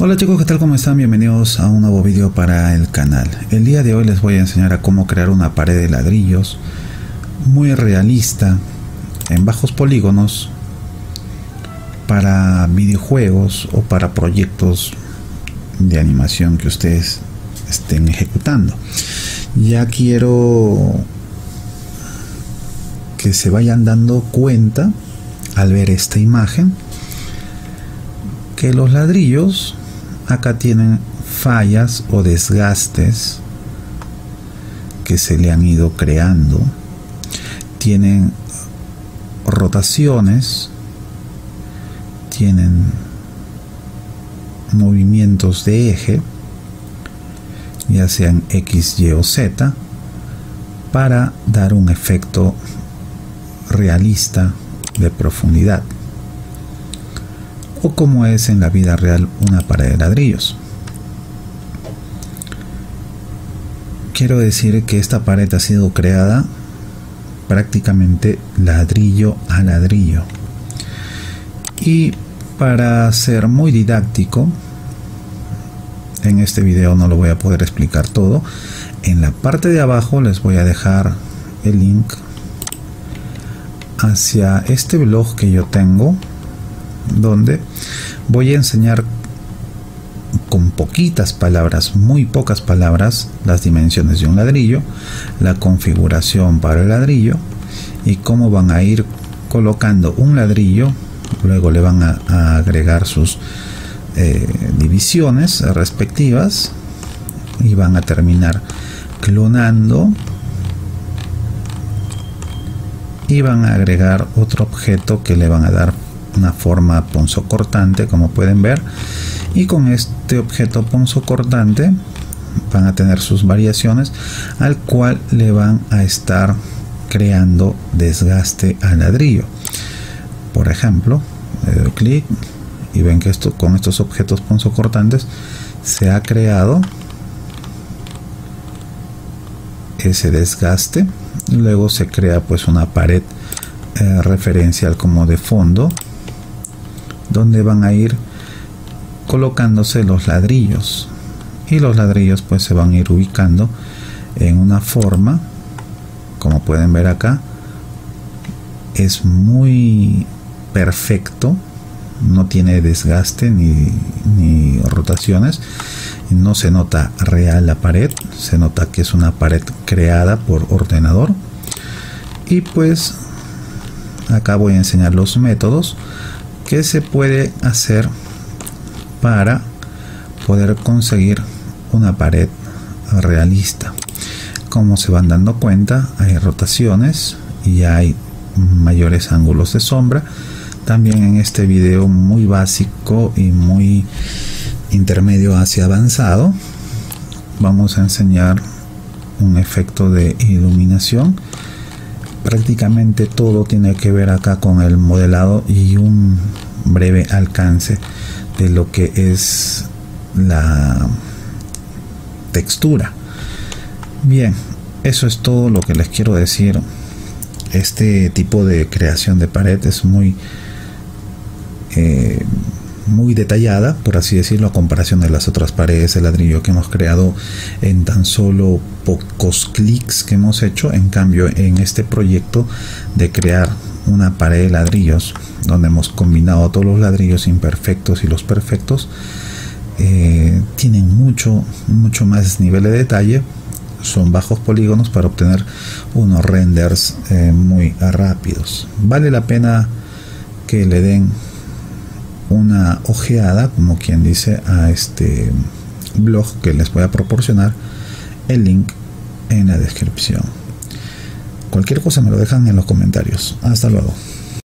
Hola chicos, ¿qué tal? ¿Cómo están? Bienvenidos a un nuevo vídeo para el canal. El día de hoy les voy a enseñar a cómo crear una pared de ladrillos muy realista en bajos polígonos para videojuegos o para proyectos de animación que ustedes estén ejecutando. Ya quiero que se vayan dando cuenta al ver esta imagen que los ladrillos acá tienen fallas o desgastes que se le han ido creando. Tienen rotaciones, tienen movimientos de eje, ya sean X, Y o Z, para dar un efecto realista de profundidad o como es en la vida real una pared de ladrillos. Quiero decir que esta pared ha sido creada prácticamente ladrillo a ladrillo. Y para ser muy didáctico, en este video no lo voy a poder explicar todo. En la parte de abajo les voy a dejar el link hacia este blog que yo tengo donde voy a enseñar con poquitas palabras, muy pocas palabras, las dimensiones de un ladrillo, la configuración para el ladrillo y cómo van a ir colocando un ladrillo, luego le van a, agregar sus eh, divisiones respectivas y van a terminar clonando y van a agregar otro objeto que le van a dar una forma punzocortante como pueden ver. Y con este objeto punzocortante van a tener sus variaciones al cual le van a estar creando desgaste al ladrillo. Por ejemplo le doy clic y ven que esto con estos objetos punzocortantes se ha creado ese desgaste. Luego se crea pues una pared eh, referencial como de fondo donde van a ir colocándose los ladrillos. Y los ladrillos pues se van a ir ubicando en una forma como pueden ver acá es muy perfecto no tiene desgaste ni, ni rotaciones. No se nota real la pared se nota que es una pared creada por ordenador. Y pues acá voy a enseñar los métodos ¿Qué se puede hacer para poder conseguir una pared realista? Como se van dando cuenta, hay rotaciones y hay mayores ángulos de sombra. También en este video muy básico y muy intermedio hacia avanzado, vamos a enseñar un efecto de iluminación prácticamente todo tiene que ver acá con el modelado y un breve alcance de lo que es la textura. Bien eso es todo lo que les quiero decir. Este tipo de creación de pared es muy eh, muy detallada, por así decirlo, a comparación de las otras paredes de ladrillo que hemos creado en tan solo pocos clics que hemos hecho. En cambio, en este proyecto de crear una pared de ladrillos, donde hemos combinado todos los ladrillos imperfectos y los perfectos, eh, tienen mucho, mucho más nivel de detalle. Son bajos polígonos para obtener unos renders eh, muy rápidos. Vale la pena que le den una ojeada, como quien dice, a este blog que les voy a proporcionar el link en la descripción. Cualquier cosa me lo dejan en los comentarios. Hasta luego.